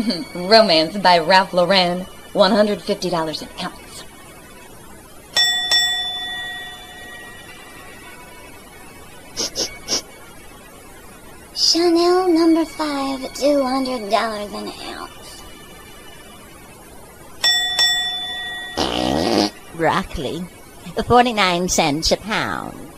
Romance by Ralph Lauren. $150 an ounce. Chanel number five, $200 an ounce. Broccoli, 49 cents a pound.